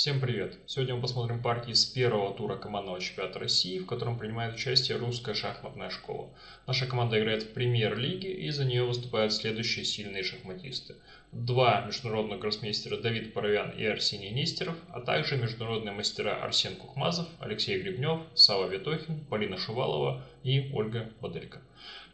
Всем привет! Сегодня мы посмотрим партии с первого тура командного чемпионата России, в котором принимает участие русская шахматная школа. Наша команда играет в премьер-лиге и за нее выступают следующие сильные шахматисты. Два международных гроссмейстера Давид Паровян и Арсений Нестеров, а также международные мастера Арсен Кухмазов, Алексей Гребнев, Сава Ветохин, Полина Шувалова и Ольга Боделько.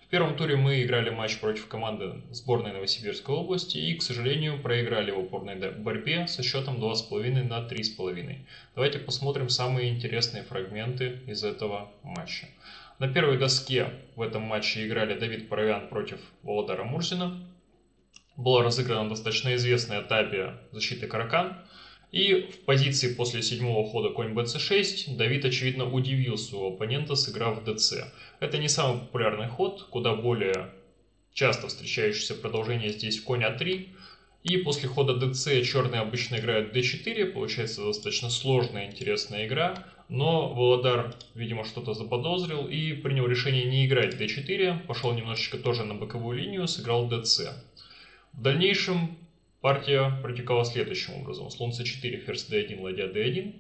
В первом туре мы играли матч против команды сборной Новосибирской области и, к сожалению, проиграли в упорной борьбе со счетом 2,5 на 3,5. Давайте посмотрим самые интересные фрагменты из этого матча. На первой доске в этом матче играли Давид Паровян против Володара Мурзина. Была разыграна достаточно известная табия защиты Каракан – и в позиции после седьмого хода конь bc6 Давид, очевидно, удивил своего оппонента, сыграв dc. Это не самый популярный ход, куда более часто встречающееся продолжение здесь конь а3. И после хода dc черные обычно играют d4, получается достаточно сложная интересная игра. Но Володар, видимо, что-то заподозрил и принял решение не играть d4, пошел немножечко тоже на боковую линию, сыграл dc. В дальнейшем Партия протекала следующим образом. Слон c4, ферзь d1, ладья d1.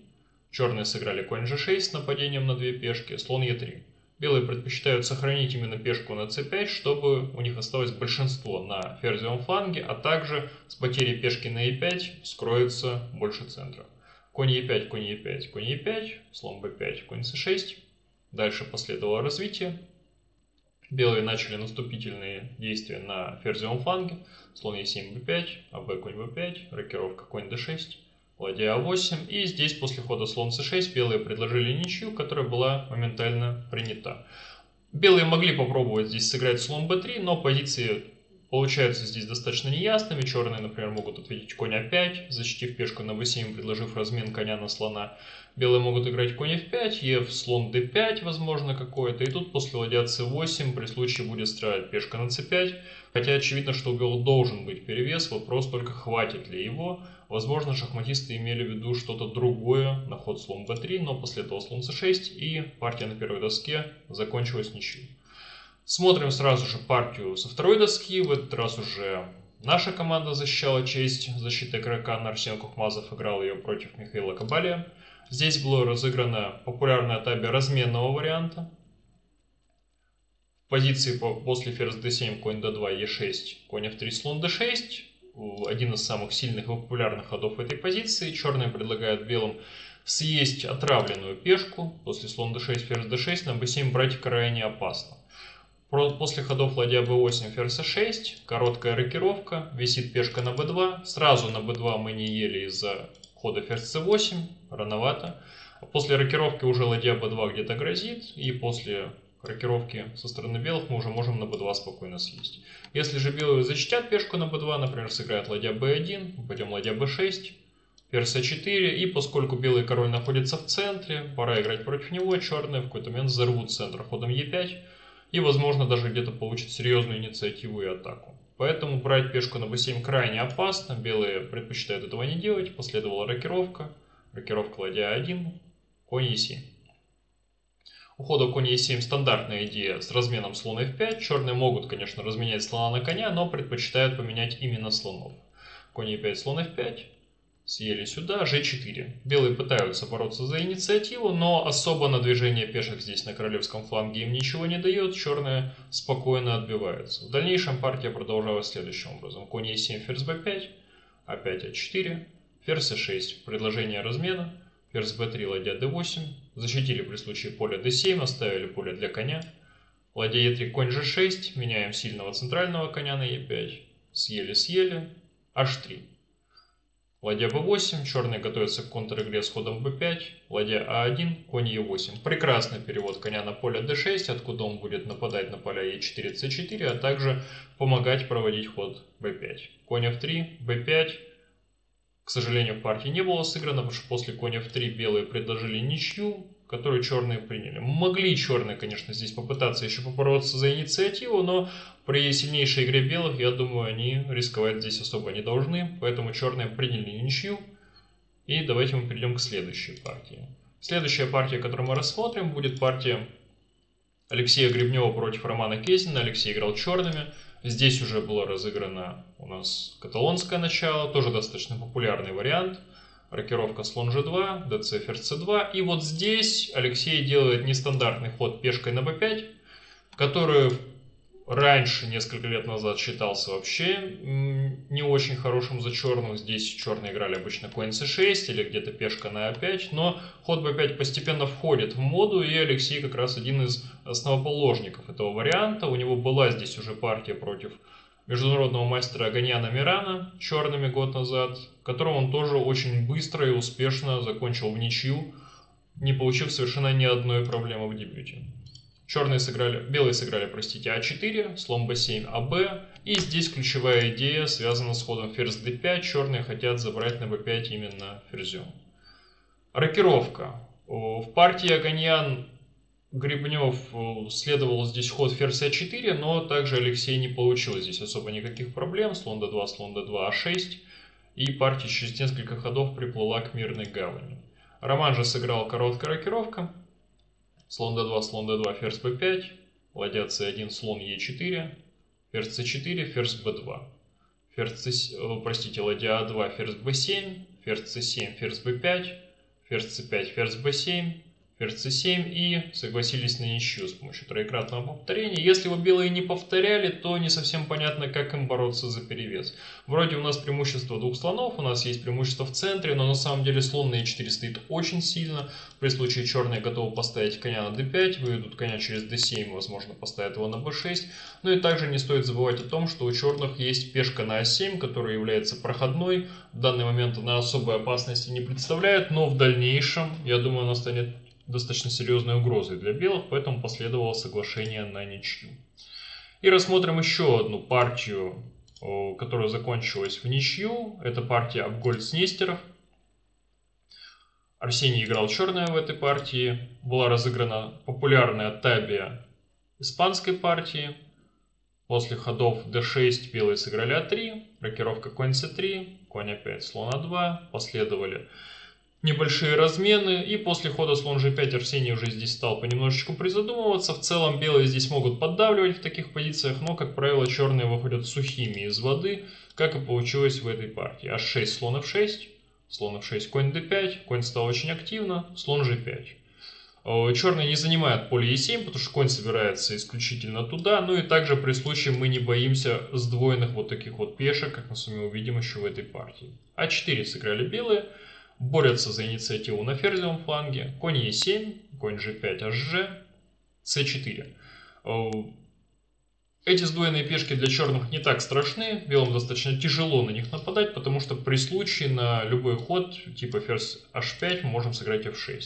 Черные сыграли конь g6 с нападением на две пешки, слон e3. Белые предпочитают сохранить именно пешку на c5, чтобы у них осталось большинство на ферзевом фланге, а также с потерей пешки на e5 скроется больше центра. Конь e5, конь e5, конь e5, слон b5, конь c6. Дальше последовало развитие. Белые начали наступительные действия на ферзевом фланге. Слон e7, b5, аб, конь b5, рокировка конь d6, ладья а8. И здесь после хода слон c6 белые предложили ничью, которая была моментально принята. Белые могли попробовать здесь сыграть слон b3, но позиции получаются здесь достаточно неясными. Черные, например, могут ответить конь а5, защитив пешку на b7, предложив размен коня на слона. Белые могут играть конь f5, ев, слон d5, возможно, какое-то. И тут после ладья c8 при случае будет строить пешка на c5. Хотя очевидно, что у белых должен быть перевес, вопрос только хватит ли его. Возможно, шахматисты имели в виду что-то другое на ход слон b3, но после этого слон c6 и партия на первой доске закончилась ничью. Смотрим сразу же партию со второй доски. В этот раз уже наша команда защищала честь защиты игрока. Арсен Кухмазов играл ее против Михаила Кабалия. Здесь было разыграно популярная табия разменного варианта. В позиции после ферзь d7, конь d2, e6, конь f3, слон d6. Один из самых сильных и популярных ходов этой позиции. Черные предлагают белым съесть отравленную пешку. После слон d6, ферзь d6 на b7 брать крайне опасно. После ходов ладья b8, ферзь c6, короткая рокировка, висит пешка на b2. Сразу на b2 мы не ели из-за хода ферзь c8, рановато. После рокировки уже ладья b2 где-то грозит, и после рокировки со стороны белых мы уже можем на b2 спокойно съесть. Если же белые защитят пешку на b2, например, сыграет ладья b1, пойдем ладья b6, ферзь c4, и поскольку белый король находится в центре, пора играть против него, черные в какой-то момент взорвут центр ходом e5, и возможно даже где-то получат серьезную инициативу и атаку. Поэтому брать пешку на b7 крайне опасно, белые предпочитают этого не делать, последовала рокировка, рокировка ладья 1, конь e7. У хода конь e7 стандартная идея с разменом слона f5, черные могут, конечно, разменять слона на коня, но предпочитают поменять именно слонов. Конь e5, слон f5, съели сюда, g4. Белые пытаются бороться за инициативу, но особо на движение пешек здесь на королевском фланге им ничего не дает, черные спокойно отбиваются. В дальнейшем партия продолжалась следующим образом. Конь e7, ферзь b5, опять a4, ферзь c6, предложение размена, ферзь b3, ладья d8, защитили при случае поле d7, оставили поле для коня, ладья e3, конь g6, меняем сильного центрального коня на e5, съели-съели, h3. Ладья b8, черные готовятся к контр-игре с ходом b5, ладья a1, конь e8. Прекрасный перевод коня на поле d6, откуда он будет нападать на поля e4, c4, а также помогать проводить ход b5. Конь f3, b5. К сожалению, партии не было сыграно, потому что после коня f3 белые предложили ничью, которую черные приняли. Могли черные, конечно, здесь попытаться еще побороться за инициативу, но при сильнейшей игре белых, я думаю, они рисковать здесь особо не должны. Поэтому черные приняли ничью. И давайте мы перейдем к следующей партии. Следующая партия, которую мы рассмотрим, будет партия Алексея Гребнева против Романа Кезина. Алексей играл черными. Здесь уже было разыграно у нас каталонское начало, тоже достаточно популярный вариант – рокировка слон g2, dc ферзь c2. И вот здесь Алексей делает нестандартный ход пешкой на b5, который раньше, несколько лет назад, считался вообще не очень хорошим за черных. Здесь черные играли обычно конь c6 или где-то пешка на a5, но ход b5 постепенно входит в моду, и Алексей как раз один из основоположников этого варианта. У него была здесь уже партия против международного мастера Аганьяна Мирана черными год назад, которого он тоже очень быстро и успешно закончил в ничью, не получив совершенно ни одной проблемы в дебюте. Черные сыграли, белые сыграли, простите, А4, слон Б7, АБ. И здесь ключевая идея связана с ходом ферзь d5. Черные хотят забрать на b5 именно ферзем. Рокировка. В партии Аганьян Гребнев следовал здесь ход ферзь А4, но также Алексей не получил здесь особо никаких проблем. Слон d2, слон d2, А6. И партия через несколько ходов приплыла к мирной гавани. Роман же сыграл короткая рокировка. Слон d2, слон d2, ферзь b5, ладья c1, слон e4, ферзь c4, ферзь b2. Ферзь c, простите, ладья a2, ферзь b7, ферзь c7, ферзь b5, ферзь c5, ферзь b7, ферзь c7 и согласились на ничью с помощью троекратного повторения. Если бы белые не повторяли, то не совсем понятно, как им бороться за перевес. Вроде у нас преимущество двух слонов, у нас есть преимущество в центре, но на самом деле слон на e4 стоит очень сильно. При случае черные готовы поставить коня на d5, выведут коня через d7, возможно поставят его на b6. Ну и также не стоит забывать о том, что у черных есть пешка на a7, которая является проходной. В данный момент она особой опасности не представляет, но в дальнейшем, я думаю, она станет достаточно серьезной угрозой для белых, поэтому последовало соглашение на ничью. И рассмотрим еще одну партию, которая закончилась в ничью. Это партия Абгольд-Снестеров. Арсений играл черная в этой партии. Была разыграна популярная табия испанской партии. После ходов d6 белые сыграли а3, рокировка конь c3, конь опять слон а2, последовали небольшие размены, и после хода слон g5 Арсений уже здесь стал понемножечку призадумываться. В целом белые здесь могут поддавливать в таких позициях, но, как правило, черные выходят сухими из воды, как и получилось в этой партии. h6, слон f6, слон f6, конь d5, конь стал очень активно, слон g5. Черные не занимают поле e7, потому что конь собирается исключительно туда. Ну и также при случае мы не боимся сдвоенных вот таких вот пешек, как мы с вами увидим еще в этой партии. а4 сыграли белые борются за инициативу на ферзевом фланге. Конь Е7, конь G5, HG, C4. Эти сдвоенные пешки для черных не так страшны, белым достаточно тяжело на них нападать, потому что при случае на любой ход типа ферзь H5 мы можем сыграть F6.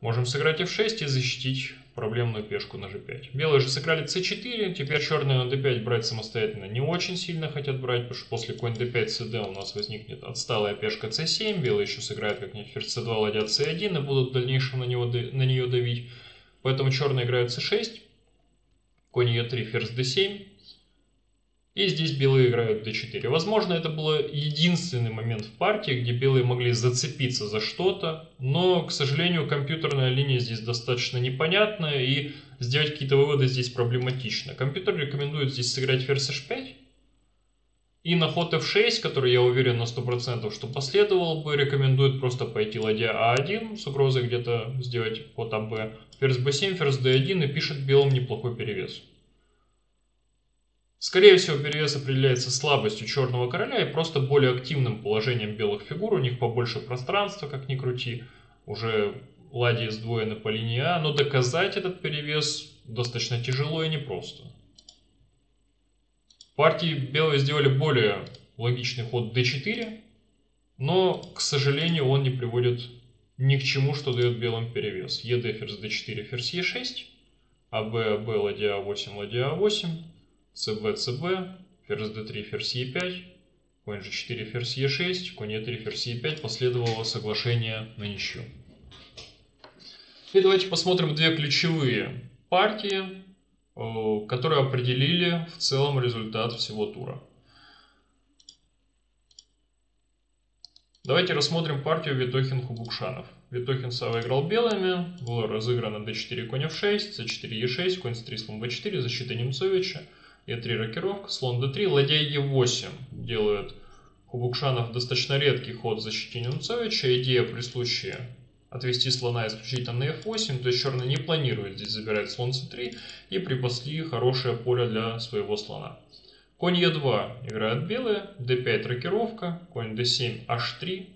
Можем сыграть F6 и защитить проблемную пешку на g5. Белые же сыграли c4, теперь черные на d5 брать самостоятельно не очень сильно хотят брать, потому что после конь d5 cd у нас возникнет отсталая пешка c7, белые еще сыграют как-нибудь ферзь c2, ладья c1 и будут в дальнейшем на, него, на нее давить. Поэтому черные играют c6, конь e3, ферзь d7, и здесь белые играют d4. Возможно, это был единственный момент в партии, где белые могли зацепиться за что-то, но, к сожалению, компьютерная линия здесь достаточно непонятная, и сделать какие-то выводы здесь проблематично. Компьютер рекомендует здесь сыграть ферзь h5, и на ход f6, который я уверен на 100%, что последовал бы, рекомендует просто пойти ладья a1 с угрозой где-то сделать ход аб, ферзь b7, ферзь d1 и пишет белым неплохой перевес. Скорее всего, перевес определяется слабостью черного короля и просто более активным положением белых фигур. У них побольше пространства, как ни крути. Уже ладьи сдвоены по линии А, но доказать этот перевес достаточно тяжело и непросто. Партии белые сделали более логичный ход d4, но, к сожалению, он не приводит ни к чему, что дает белым перевес. ед ферзь d4, ферзь e6, АБ, АБ, ладья А8, ладья А8, ЦБ, ЦБ, ферзь d3, ферзь e5, конь g4, ферзь e6, конь e3, ферзь e5, последовало соглашение на ничью. И давайте посмотрим две ключевые партии, э, которые определили в целом результат всего тура. Давайте рассмотрим партию Витохин-Хубукшанов. Витохин Сава играл белыми, было разыграно d4, конь f6, c4, e6, конь c3, слон b4, защита Немцовича. Е3 рокировка, слон d3, ладья e8 делают Хубукшанов достаточно редкий ход в защите Нунцовича. Идея при случае отвести слона исключительно на f8, то есть черный не планирует здесь забирать слон c3 и припасли хорошее поле для своего слона. Конь e2 играют белые, d5 рокировка, конь d7 h3,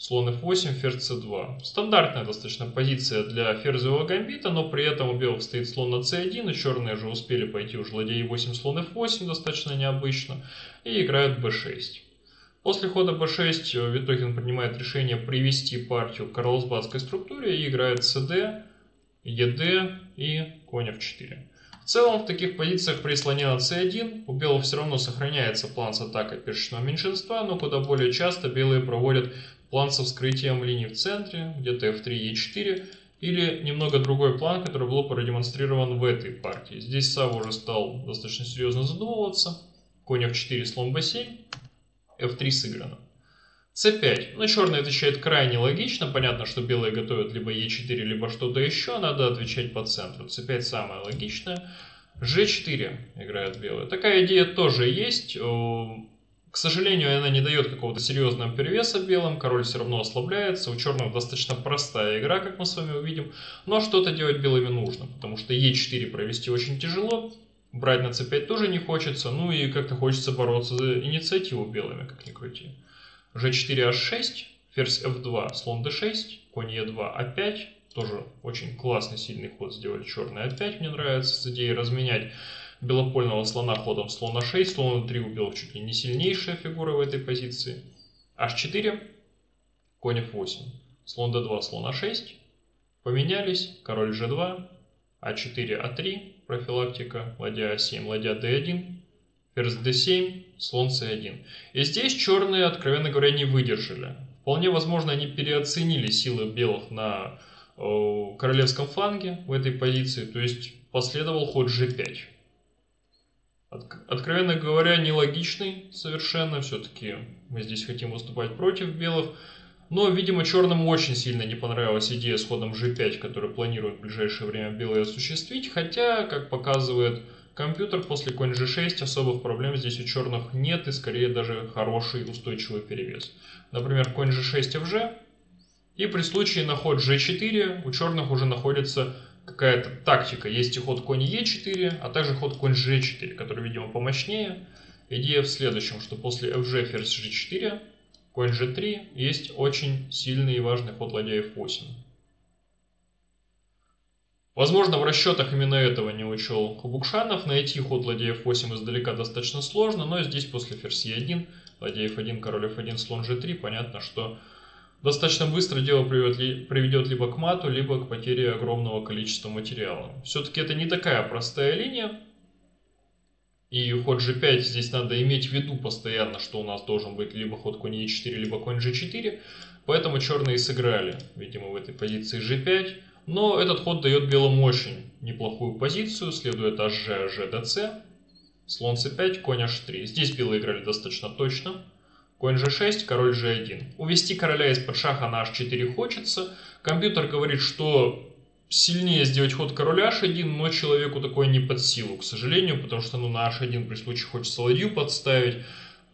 слон f8, ферзь c2. Стандартная достаточно позиция для ферзевого гамбита, но при этом у белых стоит слон на c1, и черные же успели пойти уже ладья e8, слон f8, достаточно необычно, и играют b6. После хода b6 Витохин принимает решение привести партию к карлсбадской структуре и играет cd, ед и конь f4. В целом, в таких позициях при слоне на c1 у белых все равно сохраняется план с атакой пешечного меньшинства, но куда более часто белые проводят план со вскрытием линий в центре, где-то f3, e4, или немного другой план, который был продемонстрирован в этой партии. Здесь Сава уже стал достаточно серьезно задумываться. Конь f4, слон b7, f3 сыграно. c5. Ну, черный отвечает крайне логично. Понятно, что белые готовят либо e4, либо что-то еще. Надо отвечать по центру. c5 самое логичное. g4 играют белые. Такая идея тоже есть. К сожалению, она не дает какого-то серьезного перевеса белым. Король все равно ослабляется. У черных достаточно простая игра, как мы с вами увидим. Но что-то делать белыми нужно. Потому что e4 провести очень тяжело. Брать на c5 тоже не хочется. Ну и как-то хочется бороться за инициативу белыми, как ни крути g4, h6, ферзь f2, слон d6, конь e2, a5. Тоже очень классный, сильный ход сделали черный a5. Мне нравится с идеей разменять белопольного слона ходом слон a6. Слон d3 у белых чуть ли не сильнейшая фигура в этой позиции. h4, конь f8, слон d2, слон a6. Поменялись, король g2, a4, a3, профилактика, ладья a7, ладья d1, ферзь d7, слон c1. И здесь черные, откровенно говоря, не выдержали. Вполне возможно, они переоценили силы белых на э, королевском фланге в этой позиции, то есть последовал ход g5. От, откровенно говоря, нелогичный совершенно, все-таки мы здесь хотим выступать против белых. Но, видимо, черным очень сильно не понравилась идея с ходом g5, которую планируют в ближайшее время белые осуществить, хотя, как показывает Компьютер после конь g6 особых проблем здесь у черных нет и скорее даже хороший устойчивый перевес. Например, конь g6 fg. И при случае на ход g4 у черных уже находится какая-то тактика. Есть и ход конь e4, а также ход конь g4, который, видимо, помощнее. Идея в следующем, что после fg ферзь g4, конь g3 есть очень сильный и важный ход ладья f8. Возможно, в расчетах именно этого не учел Хубукшанов. Найти ход ладья f8 издалека достаточно сложно, но здесь после ферзь e1, ладья f1, король f1, слон g3, понятно, что достаточно быстро дело приведет, приведет либо к мату, либо к потере огромного количества материала. Все-таки это не такая простая линия, и ход g5 здесь надо иметь в виду постоянно, что у нас должен быть либо ход конь e4, либо конь g4. Поэтому черные сыграли, видимо, в этой позиции g5. Но этот ход дает белым очень неплохую позицию, следует hg, hg, dc, слон c5, конь h3. Здесь белые играли достаточно точно. Конь g6, король g1. Увести короля из-под шаха на h4 хочется. Компьютер говорит, что сильнее сделать ход короля h1, но человеку такое не под силу, к сожалению, потому что ну, на h1 при случае хочется ладью подставить,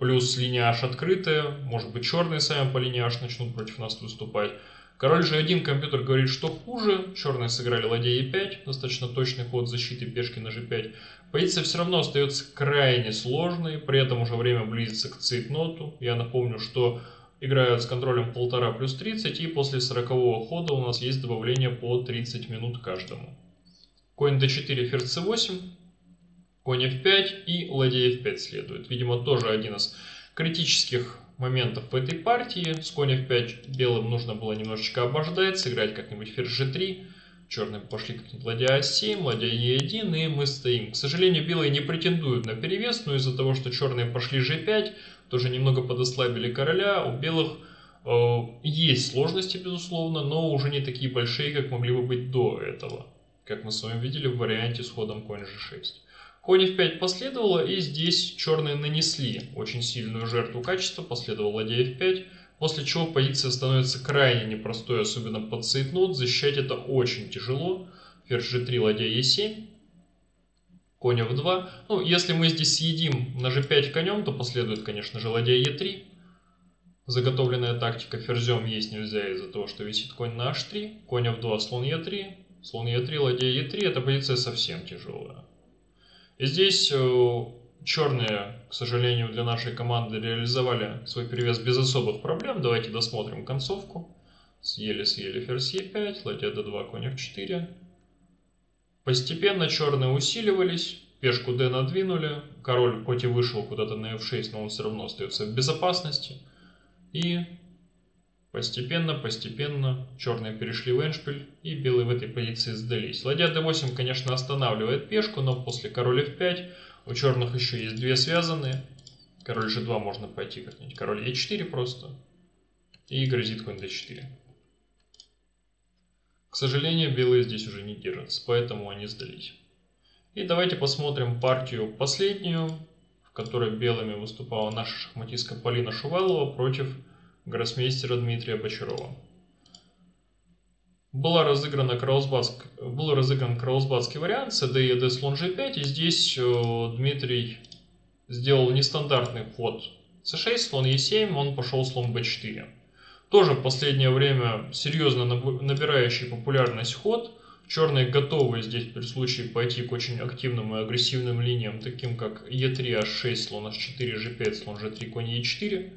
плюс линия h открытая, может быть черные сами по линии h начнут против нас выступать. Король g1, компьютер говорит, что хуже. Черные сыграли ладья e5, достаточно точный ход защиты пешки на g5. Позиция все равно остается крайне сложной, при этом уже время близится к цейтноту. Я напомню, что играют с контролем 1,5 плюс 30, и после 40 хода у нас есть добавление по 30 минут каждому. Конь d4, ферзь c8, конь f5 и ладья f5 следует. Видимо, тоже один из критических моментов в этой партии. С конь f5 белым нужно было немножечко обождать, сыграть как-нибудь ферзь g3. Черные пошли как-нибудь ладья a7, ладья e1, и мы стоим. К сожалению, белые не претендуют на перевес, но из-за того, что черные пошли g5, тоже немного подослабили короля, у белых э, есть сложности, безусловно, но уже не такие большие, как могли бы быть до этого. Как мы с вами видели в варианте с ходом конь g6. Конь f5 последовало, и здесь черные нанесли очень сильную жертву качества, последовал ладья f5, после чего позиция становится крайне непростой, особенно под цейтнот, защищать это очень тяжело. Ферзь g3, ладья e7, конь f2. Ну, если мы здесь съедим на g5 конем, то последует, конечно же, ладья e3, Заготовленная тактика. Ферзем есть нельзя из-за того, что висит конь на h3, конь f2, слон e3, слон e3, ладья e3, эта позиция совсем тяжелая. И здесь э, черные, к сожалению, для нашей команды реализовали свой перевес без особых проблем. Давайте досмотрим концовку. Съели-съели ферзь e5, ладья d2, конь f4. Постепенно черные усиливались, пешку d надвинули, король хоть и вышел куда-то на f6, но он все равно остается в безопасности. И постепенно, постепенно черные перешли в эншпиль и белые в этой позиции сдались. Ладья d8, конечно, останавливает пешку, но после короля f5 у черных еще есть две связанные. Король g2 можно пойти как-нибудь. Король e4 просто. И грозит конь d4. К сожалению, белые здесь уже не держатся, поэтому они сдались. И давайте посмотрим партию последнюю, в которой белыми выступала наша шахматистка Полина Шувалова против гроссмейстера Дмитрия Бочарова. Была разыграна Карлсбадск, был разыгран Карлсбадский вариант CD и ED слон G5, и здесь э, Дмитрий сделал нестандартный ход C6, слон E7, он пошел слон B4. Тоже в последнее время серьезно набирающий популярность ход. Черные готовы здесь при случае пойти к очень активным и агрессивным линиям, таким как E3, H6, слон H4, G5, слон G3, конь E4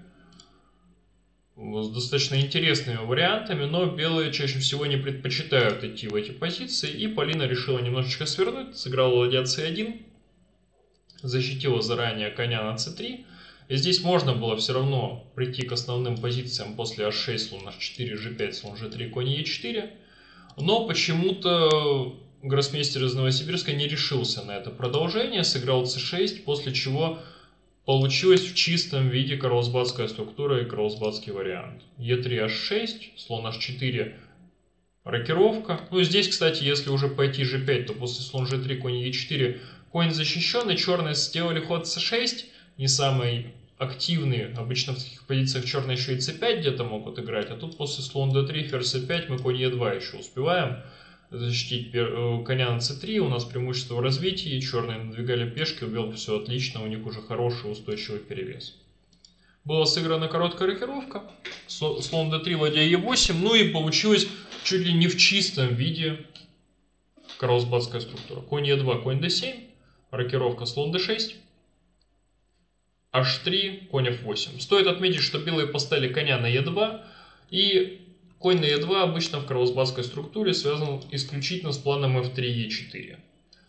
с достаточно интересными вариантами, но белые чаще всего не предпочитают идти в эти позиции, и Полина решила немножечко свернуть, сыграла ладья c1, защитила заранее коня на c3, и здесь можно было все равно прийти к основным позициям после h6, слон h4, g5, слон g3, конь e4, но почему-то гроссмейстер из Новосибирска не решился на это продолжение, сыграл c6, после чего Получилась в чистом виде карлсбадская структура и карлсбадский вариант. Е3H6, слон H4, рокировка. Ну здесь, кстати, если уже пойти G5, то после слон G3, конь E4, конь защищен, и черные сделали ход C6, не самый активный. Обычно в таких позициях черные еще и C5 где-то могут играть, а тут после слон D3, ферзь C5 мы конь E2 еще успеваем защитить коня на c3, у нас преимущество в развитии, черные надвигали пешки, у белых все отлично, у них уже хороший устойчивый перевес. Была сыграна короткая рокировка, слон d3, ладья e8, ну и получилось чуть ли не в чистом виде карлсбадская структура. Конь e2, конь d7, рокировка слон d6, h3, конь f8. Стоит отметить, что белые поставили коня на e2, и Конь на e2 обычно в карлсбадской структуре связан исключительно с планом f3 e4.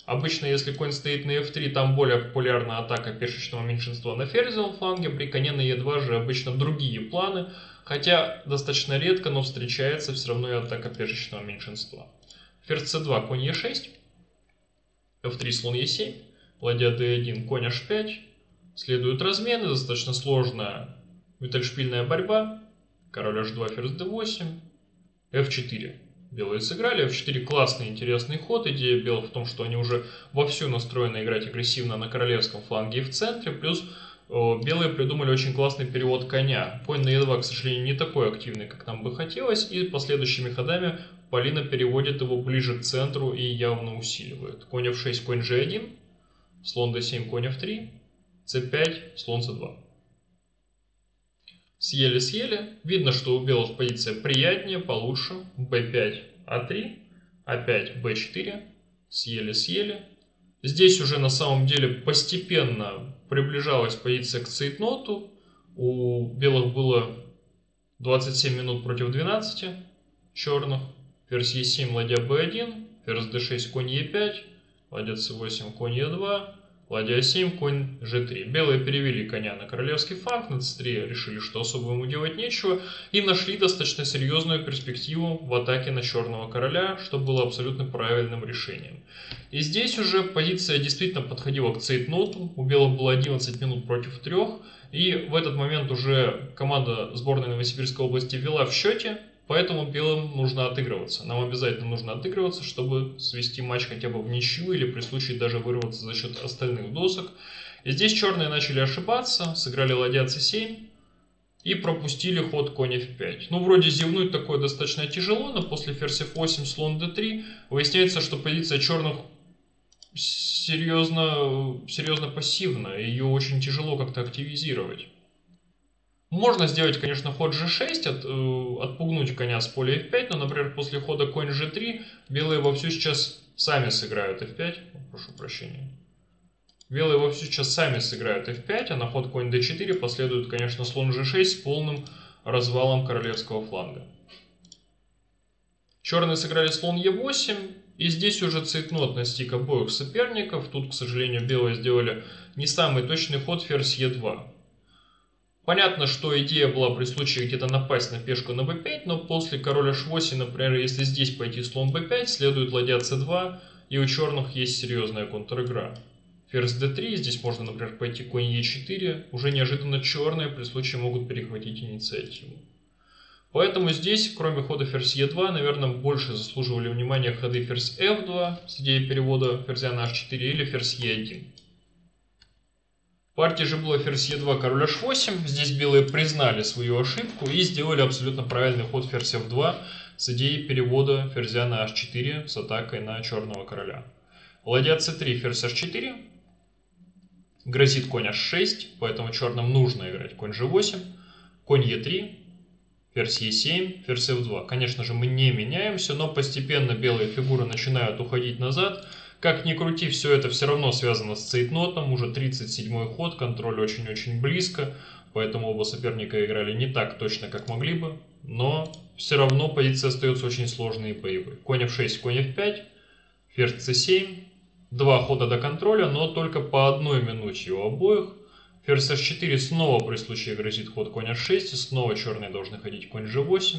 Обычно, если конь стоит на f3, там более популярна атака пешечного меньшинства на ферзевом фланге, при коне на e2 же обычно другие планы, хотя достаточно редко, но встречается все равно и атака пешечного меньшинства. Ферзь c2, конь e6, f3, слон e7, ладья d1, конь h5, следуют размены, достаточно сложная витальшпильная борьба, король h2, ферзь d8, f4. Белые сыграли. f4 классный, интересный ход. Идея белых в том, что они уже вовсю настроены играть агрессивно на королевском фланге и в центре. Плюс белые придумали очень классный перевод коня. Конь на e2, к сожалению, не такой активный, как нам бы хотелось. И последующими ходами Полина переводит его ближе к центру и явно усиливает. Конь f6, конь g1, слон d7, конь f3, c5, слон c2. Съели-съели. Видно, что у белых позиция приятнее, получше. b5, a3, a5, b4. Съели-съели. Здесь уже на самом деле постепенно приближалась позиция к цейтноту. У белых было 27 минут против 12 черных. Ферзь e7, ладья b1, ферзь d6, конь e5, ладья c8, конь e2, Ладья 7, конь g3. Белые перевели коня на королевский фланг, на c3 решили, что особо ему делать нечего, и нашли достаточно серьезную перспективу в атаке на черного короля, что было абсолютно правильным решением. И здесь уже позиция действительно подходила к цейтноту, у белых было 11 минут против 3, и в этот момент уже команда сборной Новосибирской области вела в счете, Поэтому белым нужно отыгрываться. Нам обязательно нужно отыгрываться, чтобы свести матч хотя бы в ничью или при случае даже вырваться за счет остальных досок. И здесь черные начали ошибаться, сыграли ладья c7 и пропустили ход конь f5. Ну, вроде зевнуть такое достаточно тяжело, но после ферзь f8, слон d3 выясняется, что позиция черных серьезно, серьезно пассивна, ее очень тяжело как-то активизировать. Можно сделать, конечно, ход g6, от, э, отпугнуть коня с поля f5, но, например, после хода конь g3 белые вовсю сейчас сами сыграют f5. Прошу прощения. Белые вовсю сейчас сами сыграют f5, а на ход конь d4 последует, конечно, слон g6 с полным развалом королевского фланга. Черные сыграли слон e8, и здесь уже цейтнот настиг обоих соперников. Тут, к сожалению, белые сделали не самый точный ход ферзь e2. Понятно, что идея была при случае где-то напасть на пешку на b5, но после короля h8, например, если здесь пойти слон b5, следует ладья c2, и у черных есть серьезная контр-игра. Ферзь d3, здесь можно, например, пойти конь e4, уже неожиданно черные при случае могут перехватить инициативу. Поэтому здесь, кроме хода ферзь e2, наверное, больше заслуживали внимания ходы ферзь f2 с идеей перевода ферзя на h4 или ферзь e1. Партия же была ферзь e2, король h8. Здесь белые признали свою ошибку и сделали абсолютно правильный ход ферзь f2 с идеей перевода ферзя на h4 с атакой на черного короля. Ладья c3, ферзь h4. Грозит конь h6, поэтому черным нужно играть конь g8. Конь e3, ферзь e7, ферзь f2. Конечно же мы не меняемся, но постепенно белые фигуры начинают уходить назад – как ни крути, все это все равно связано с цейтнотом. Уже 37-й ход, контроль очень-очень близко. Поэтому оба соперника играли не так точно, как могли бы. Но все равно позиция остается очень сложной и боевой. Конь f6, конь f5, ферзь c7. Два хода до контроля, но только по одной минуте у обоих. Ферзь h4 снова при случае грозит ход конь h6. И снова черные должны ходить конь g8.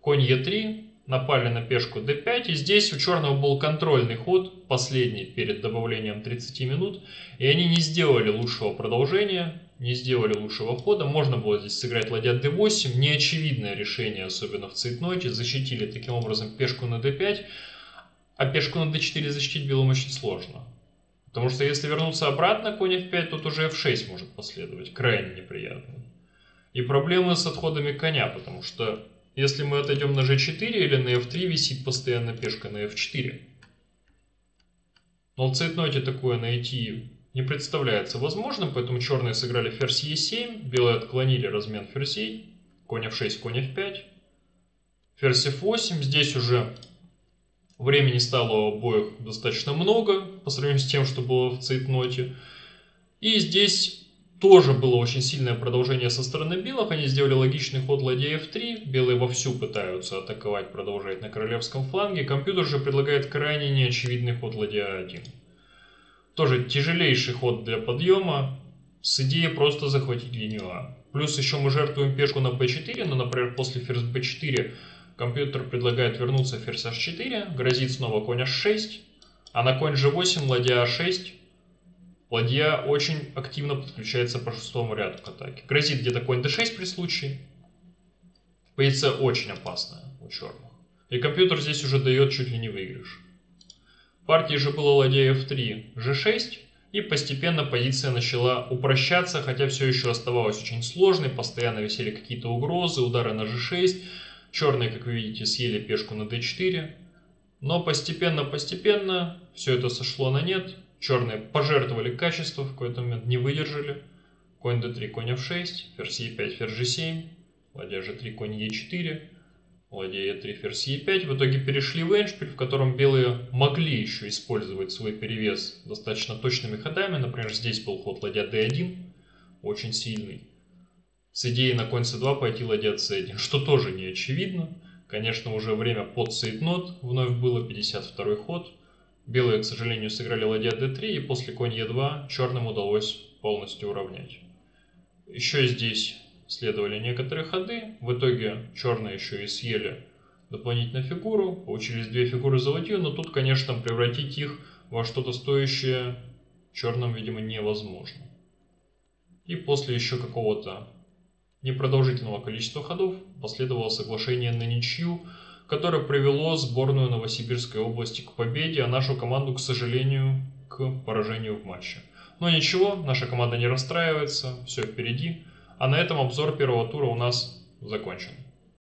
Конь e3 напали на пешку d5, и здесь у черного был контрольный ход, последний перед добавлением 30 минут, и они не сделали лучшего продолжения, не сделали лучшего хода. Можно было здесь сыграть ладья d8, неочевидное решение, особенно в цейтноте, защитили таким образом пешку на d5, а пешку на d4 защитить белым очень сложно. Потому что если вернуться обратно конь f5, тут уже f6 может последовать, крайне неприятно. И проблемы с отходами коня, потому что если мы отойдем на g4 или на f3, висит постоянно пешка на f4. Но в цветноте такое найти не представляется возможным, поэтому черные сыграли ферзь e7, белые отклонили размен ферзей, конь f6, конь f5, ферзь f8, здесь уже времени стало у обоих достаточно много по сравнению с тем, что было в цейтноте. И здесь тоже было очень сильное продолжение со стороны белых. Они сделали логичный ход ладья f3. Белые вовсю пытаются атаковать, продолжать на королевском фланге. Компьютер же предлагает крайне неочевидный ход ладья a1. Тоже тяжелейший ход для подъема с идеей просто захватить линию А. Плюс еще мы жертвуем пешку на b4, но, например, после ферзь b4 компьютер предлагает вернуться ферзь h4, грозит снова конь h6, а на конь g8 ладья a6 Ладья очень активно подключается по шестому ряду к атаке. Грозит где-то конь d6 при случае. Позиция очень опасная у черных. И компьютер здесь уже дает чуть ли не выигрыш. В партии же было ладья f3, g6. И постепенно позиция начала упрощаться, хотя все еще оставалась очень сложной. Постоянно висели какие-то угрозы, удары на g6. Черные, как вы видите, съели пешку на d4. Но постепенно-постепенно все это сошло на нет. Черные пожертвовали качество, в какой-то момент не выдержали. Конь d3, конь f6, ферзь e5, ферзь g7, ладья g3, конь e4, ладья e3, ферзь e5. В итоге перешли в эндшпиль, в котором белые могли еще использовать свой перевес достаточно точными ходами. Например, здесь был ход ладья d1, очень сильный. С идеей на конь c2 пойти ладья c1, что тоже не очевидно. Конечно, уже время под цейтнот, вновь было 52 ход. Белые, к сожалению, сыграли ладья d3, и после конь e2 черным удалось полностью уравнять. Еще здесь следовали некоторые ходы. В итоге черные еще и съели дополнительную фигуру. Получились две фигуры за ладью, но тут, конечно, превратить их во что-то стоящее черным, видимо, невозможно. И после еще какого-то непродолжительного количества ходов последовало соглашение на ничью, которое привело сборную Новосибирской области к победе, а нашу команду, к сожалению, к поражению в матче. Но ничего, наша команда не расстраивается, все впереди. А на этом обзор первого тура у нас закончен.